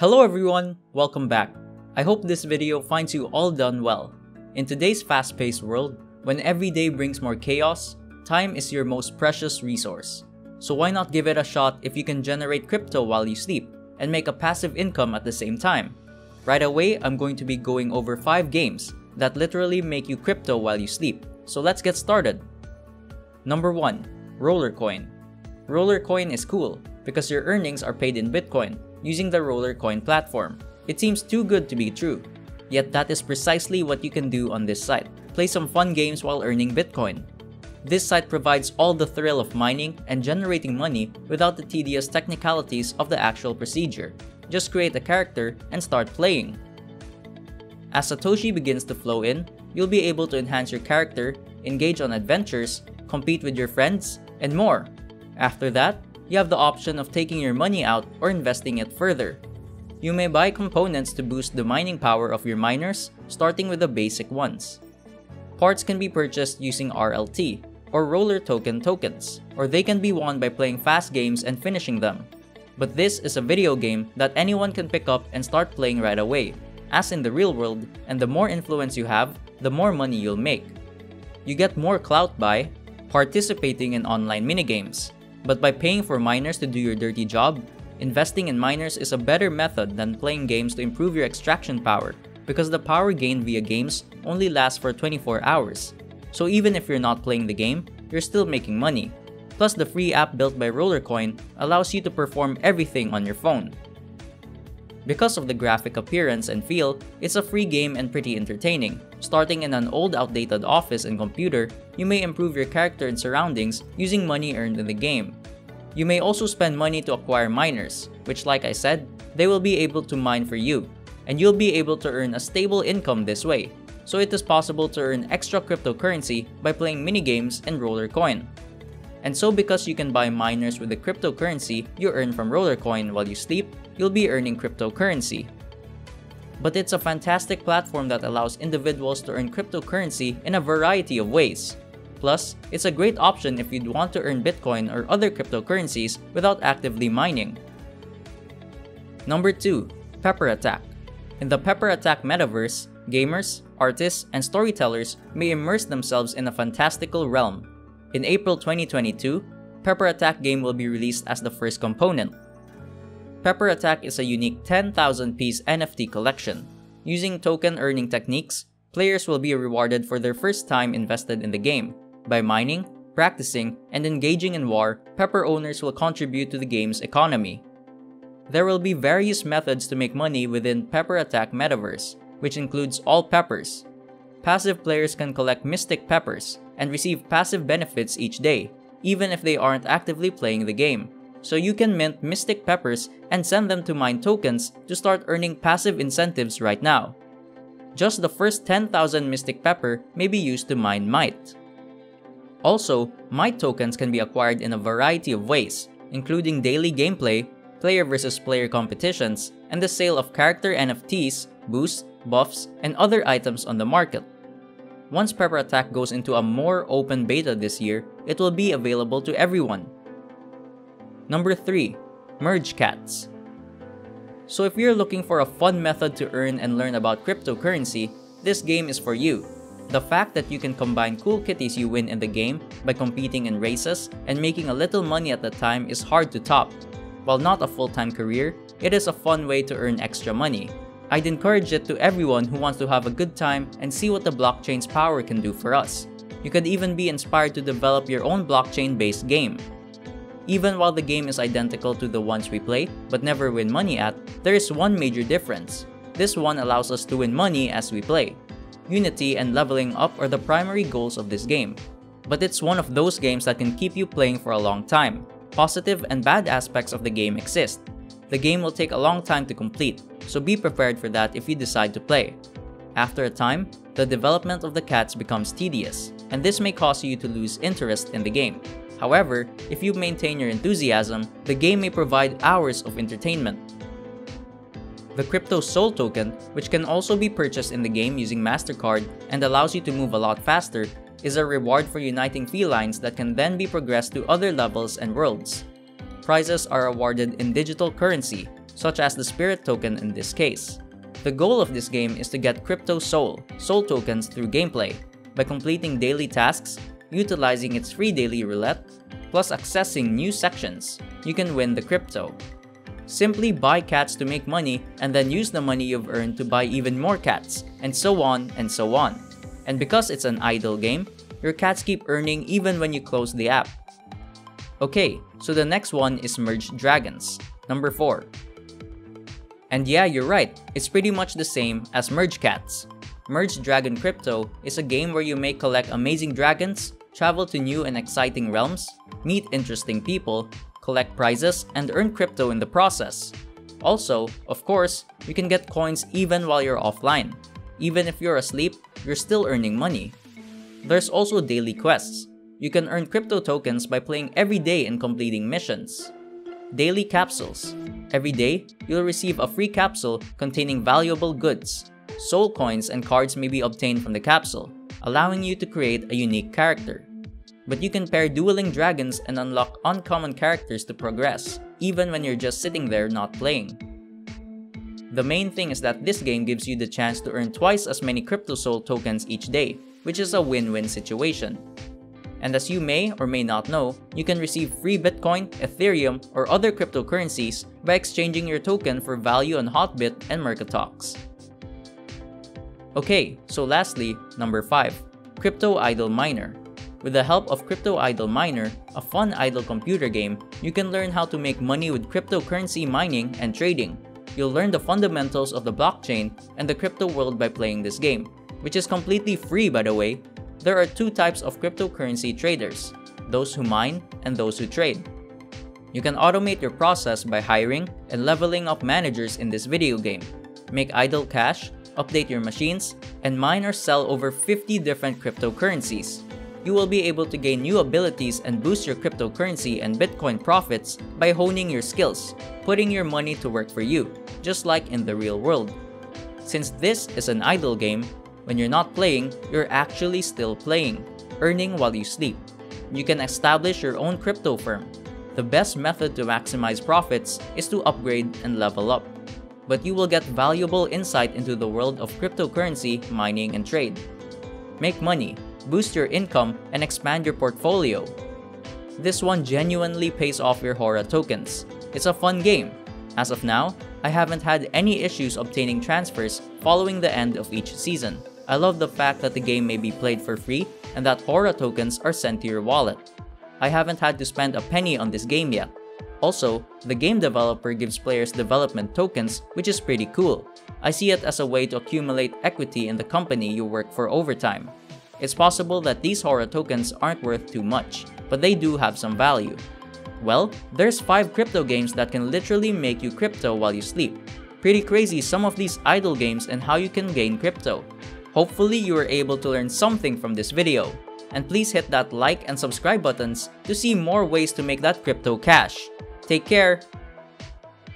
Hello everyone, welcome back. I hope this video finds you all done well. In today's fast-paced world, when every day brings more chaos, time is your most precious resource. So why not give it a shot if you can generate crypto while you sleep and make a passive income at the same time? Right away, I'm going to be going over 5 games that literally make you crypto while you sleep. So let's get started. Number 1. Rollercoin. Rollercoin is cool because your earnings are paid in Bitcoin using the Rollercoin platform. It seems too good to be true. Yet that is precisely what you can do on this site. Play some fun games while earning Bitcoin. This site provides all the thrill of mining and generating money without the tedious technicalities of the actual procedure. Just create a character and start playing. As Satoshi begins to flow in, you'll be able to enhance your character, engage on adventures, compete with your friends, and more. After that, you have the option of taking your money out or investing it further. You may buy components to boost the mining power of your miners, starting with the basic ones. Parts can be purchased using RLT, or Roller Token tokens, or they can be won by playing fast games and finishing them. But this is a video game that anyone can pick up and start playing right away, as in the real world, and the more influence you have, the more money you'll make. You get more clout by participating in online minigames, but by paying for miners to do your dirty job, investing in miners is a better method than playing games to improve your extraction power because the power gained via games only lasts for 24 hours. So even if you're not playing the game, you're still making money. Plus the free app built by Rollercoin allows you to perform everything on your phone. Because of the graphic appearance and feel, it's a free game and pretty entertaining. Starting in an old outdated office and computer, you may improve your character and surroundings using money earned in the game. You may also spend money to acquire miners, which like I said, they will be able to mine for you, and you'll be able to earn a stable income this way. So it is possible to earn extra cryptocurrency by playing minigames and Rollercoin. And so because you can buy miners with the cryptocurrency you earn from Rollercoin while you sleep, you'll be earning cryptocurrency. But it's a fantastic platform that allows individuals to earn cryptocurrency in a variety of ways. Plus, it's a great option if you'd want to earn Bitcoin or other cryptocurrencies without actively mining. Number 2. Pepper Attack. In the Pepper Attack metaverse, gamers, artists, and storytellers may immerse themselves in a fantastical realm. In April 2022, Pepper Attack game will be released as the first component. Pepper Attack is a unique 10,000 piece NFT collection. Using token earning techniques, players will be rewarded for their first time invested in the game. By mining, practicing, and engaging in war, Pepper owners will contribute to the game's economy. There will be various methods to make money within Pepper Attack Metaverse, which includes all peppers. Passive players can collect Mystic Peppers and receive passive benefits each day, even if they aren't actively playing the game. So you can mint Mystic Peppers and send them to mine tokens to start earning passive incentives right now. Just the first 10,000 Mystic Pepper may be used to mine Might. Also, Might tokens can be acquired in a variety of ways, including daily gameplay, player versus player competitions, and the sale of character NFTs, boosts, buffs, and other items on the market. Once Pepper Attack goes into a more open beta this year, it will be available to everyone. Number 3. Merge Cats So if you're looking for a fun method to earn and learn about cryptocurrency, this game is for you. The fact that you can combine cool kitties you win in the game by competing in races and making a little money at the time is hard to top. While not a full-time career, it is a fun way to earn extra money. I'd encourage it to everyone who wants to have a good time and see what the blockchain's power can do for us. You could even be inspired to develop your own blockchain-based game. Even while the game is identical to the ones we play, but never win money at, there is one major difference. This one allows us to win money as we play. Unity and leveling up are the primary goals of this game. But it's one of those games that can keep you playing for a long time. Positive and bad aspects of the game exist. The game will take a long time to complete, so be prepared for that if you decide to play. After a time, the development of the cats becomes tedious, and this may cause you to lose interest in the game. However, if you maintain your enthusiasm, the game may provide hours of entertainment. The Crypto Soul token, which can also be purchased in the game using MasterCard and allows you to move a lot faster, is a reward for uniting felines that can then be progressed to other levels and worlds. Prizes are awarded in digital currency, such as the Spirit token in this case. The goal of this game is to get Crypto Soul, Soul tokens through gameplay, by completing daily tasks, utilizing its free daily roulette, plus accessing new sections, you can win the crypto. Simply buy cats to make money and then use the money you've earned to buy even more cats, and so on and so on. And because it's an idle game, your cats keep earning even when you close the app. Okay, so the next one is Merged Dragons, number 4. And yeah, you're right, it's pretty much the same as Merge Cats. Merge Dragon Crypto is a game where you may collect amazing dragons, travel to new and exciting realms, meet interesting people, collect prizes, and earn crypto in the process. Also, of course, you can get coins even while you're offline. Even if you're asleep, you're still earning money. There's also daily quests. You can earn crypto tokens by playing every day and completing missions. Daily capsules. Every day, you'll receive a free capsule containing valuable goods. Soul coins and cards may be obtained from the capsule, allowing you to create a unique character. But you can pair dueling dragons and unlock uncommon characters to progress, even when you're just sitting there not playing. The main thing is that this game gives you the chance to earn twice as many Crypto Soul tokens each day, which is a win-win situation. And as you may or may not know, you can receive free Bitcoin, Ethereum, or other cryptocurrencies by exchanging your token for value on Hotbit and Mercatox. Okay, so lastly, number 5, Crypto Idle Miner. With the help of Crypto Idle Miner, a fun idle computer game, you can learn how to make money with cryptocurrency mining and trading. You'll learn the fundamentals of the blockchain and the crypto world by playing this game, which is completely free by the way. There are two types of cryptocurrency traders, those who mine and those who trade. You can automate your process by hiring and leveling up managers in this video game, make idle cash, update your machines, and mine or sell over 50 different cryptocurrencies. You will be able to gain new abilities and boost your cryptocurrency and Bitcoin profits by honing your skills, putting your money to work for you, just like in the real world. Since this is an idle game, when you're not playing, you're actually still playing, earning while you sleep. You can establish your own crypto firm. The best method to maximize profits is to upgrade and level up but you will get valuable insight into the world of cryptocurrency mining and trade. Make money, boost your income, and expand your portfolio. This one genuinely pays off your Hora tokens. It's a fun game. As of now, I haven't had any issues obtaining transfers following the end of each season. I love the fact that the game may be played for free and that Hora tokens are sent to your wallet. I haven't had to spend a penny on this game yet, also, the game developer gives players development tokens, which is pretty cool. I see it as a way to accumulate equity in the company you work for over time. It's possible that these Hora tokens aren't worth too much, but they do have some value. Well, there's 5 crypto games that can literally make you crypto while you sleep. Pretty crazy some of these idle games and how you can gain crypto. Hopefully you were able to learn something from this video. And please hit that like and subscribe buttons to see more ways to make that crypto cash. Take care